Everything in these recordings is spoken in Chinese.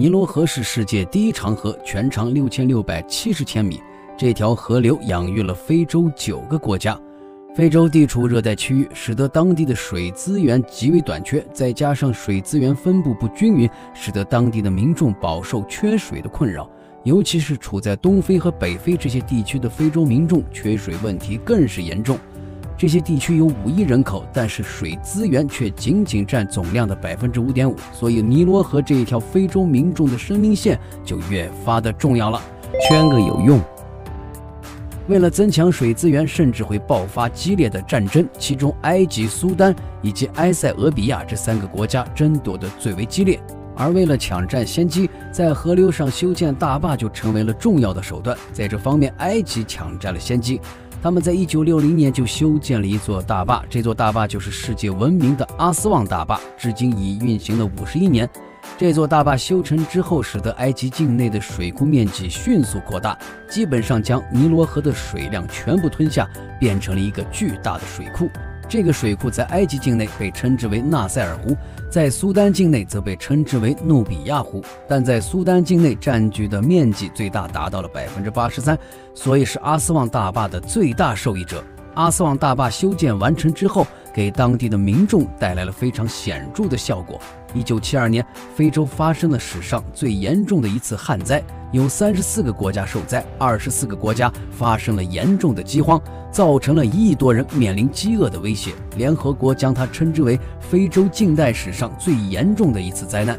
尼罗河是世界第一长河，全长六千六百七十千米。这条河流养育了非洲九个国家。非洲地处热带区域，使得当地的水资源极为短缺，再加上水资源分布不均匀，使得当地的民众饱受缺水的困扰。尤其是处在东非和北非这些地区的非洲民众，缺水问题更是严重。这些地区有五亿人口，但是水资源却仅仅占总量的百分之五点五，所以尼罗河这一条非洲民众的生命线就越发的重要了。圈个有用。为了增强水资源，甚至会爆发激烈的战争，其中埃及、苏丹以及埃塞俄比亚这三个国家争夺的最为激烈。而为了抢占先机，在河流上修建大坝就成为了重要的手段。在这方面，埃及抢占了先机。他们在一九六零年就修建了一座大坝，这座大坝就是世界闻名的阿斯旺大坝，至今已运行了五十一年。这座大坝修成之后，使得埃及境内的水库面积迅速扩大，基本上将尼罗河的水量全部吞下，变成了一个巨大的水库。这个水库在埃及境内被称之为纳赛尔湖，在苏丹境内则被称之为努比亚湖。但在苏丹境内占据的面积最大，达到了百分之八十三，所以是阿斯旺大坝的最大受益者。阿斯旺大坝修建完成之后，给当地的民众带来了非常显著的效果。一九七二年，非洲发生了史上最严重的一次旱灾，有三十四个国家受灾，二十四个国家发生了严重的饥荒，造成了一亿多人面临饥饿的威胁。联合国将它称之为非洲近代史上最严重的一次灾难。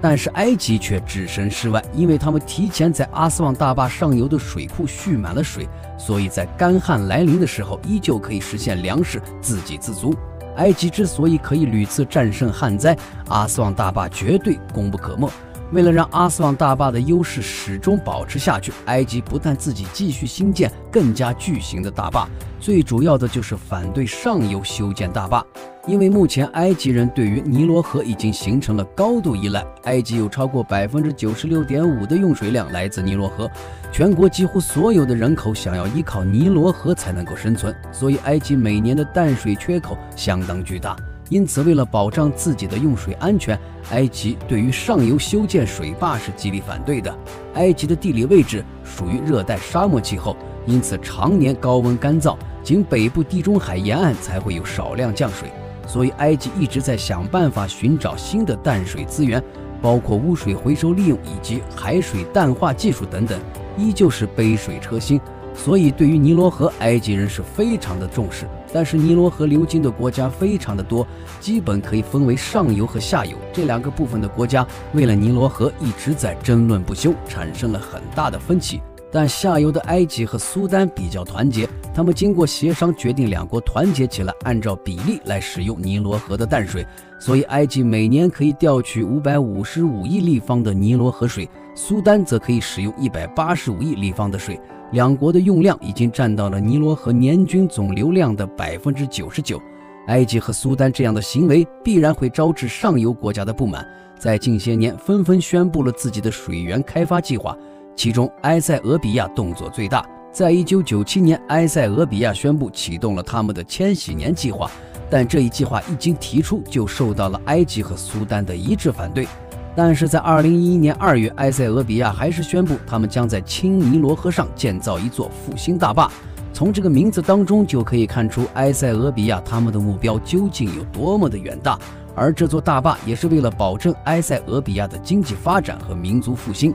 但是埃及却置身事外，因为他们提前在阿斯旺大坝上游的水库蓄满了水，所以在干旱来临的时候，依旧可以实现粮食自给自足。埃及之所以可以屡次战胜旱灾，阿斯旺大坝绝对功不可没。为了让阿斯旺大坝的优势始终保持下去，埃及不但自己继续兴建更加巨型的大坝，最主要的就是反对上游修建大坝。因为目前埃及人对于尼罗河已经形成了高度依赖，埃及有超过百分之九十六点五的用水量来自尼罗河，全国几乎所有的人口想要依靠尼罗河才能够生存，所以埃及每年的淡水缺口相当巨大。因此，为了保障自己的用水安全，埃及对于上游修建水坝是极力反对的。埃及的地理位置属于热带沙漠气候，因此常年高温干燥，仅北部地中海沿岸才会有少量降水。所以，埃及一直在想办法寻找新的淡水资源，包括污水回收利用以及海水淡化技术等等，依旧是杯水车薪。所以，对于尼罗河，埃及人是非常的重视。但是，尼罗河流经的国家非常的多，基本可以分为上游和下游这两个部分的国家，为了尼罗河一直在争论不休，产生了很大的分歧。但下游的埃及和苏丹比较团结，他们经过协商决定，两国团结起来，按照比例来使用尼罗河的淡水。所以，埃及每年可以调取五百五十五亿立方的尼罗河水，苏丹则可以使用一百八十五亿立方的水。两国的用量已经占到了尼罗河年均总流量的百分之九十九。埃及和苏丹这样的行为必然会招致上游国家的不满，在近些年纷纷宣布了自己的水源开发计划。其中，埃塞俄比亚动作最大。在一九九七年，埃塞俄比亚宣布启动了他们的千禧年计划，但这一计划一经提出，就受到了埃及和苏丹的一致反对。但是在二零一一年二月，埃塞俄比亚还是宣布，他们将在青尼罗河上建造一座复兴大坝。从这个名字当中就可以看出，埃塞俄比亚他们的目标究竟有多么的远大。而这座大坝也是为了保证埃塞俄比亚的经济发展和民族复兴。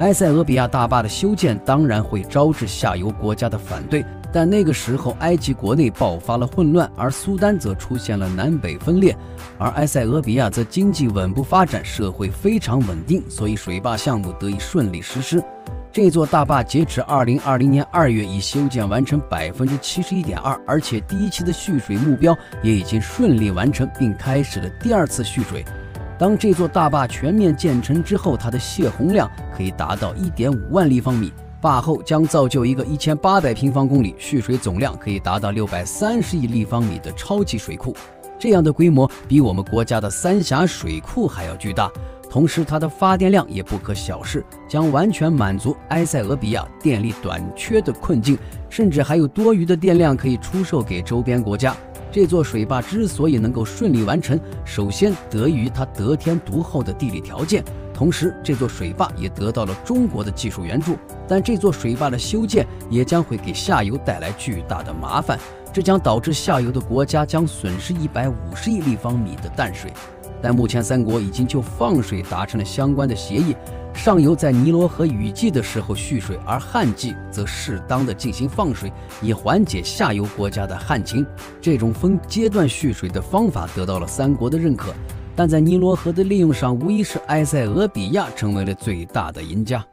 埃塞俄比亚大坝的修建当然会招致下游国家的反对，但那个时候埃及国内爆发了混乱，而苏丹则出现了南北分裂，而埃塞俄比亚则经济稳步发展，社会非常稳定，所以水坝项目得以顺利实施。这座大坝截止二零二零年二月已修建完成百分之七十一点二，而且第一期的蓄水目标也已经顺利完成，并开始了第二次蓄水。当这座大坝全面建成之后，它的泄洪量可以达到一点五万立方米。坝后将造就一个一千八百平方公里、蓄水总量可以达到六百三十亿立方米的超级水库。这样的规模比我们国家的三峡水库还要巨大。同时，它的发电量也不可小视，将完全满足埃塞俄比亚电力短缺的困境，甚至还有多余的电量可以出售给周边国家。这座水坝之所以能够顺利完成，首先得益于它得天独厚的地理条件。同时，这座水坝也得到了中国的技术援助，但这座水坝的修建也将会给下游带来巨大的麻烦，这将导致下游的国家将损失一百五十亿立方米的淡水。但目前，三国已经就放水达成了相关的协议，上游在尼罗河雨季的时候蓄水，而旱季则适当的进行放水，以缓解下游国家的旱情。这种分阶段蓄水的方法得到了三国的认可。但在尼罗河的利用上，无疑是埃塞俄比亚成为了最大的赢家。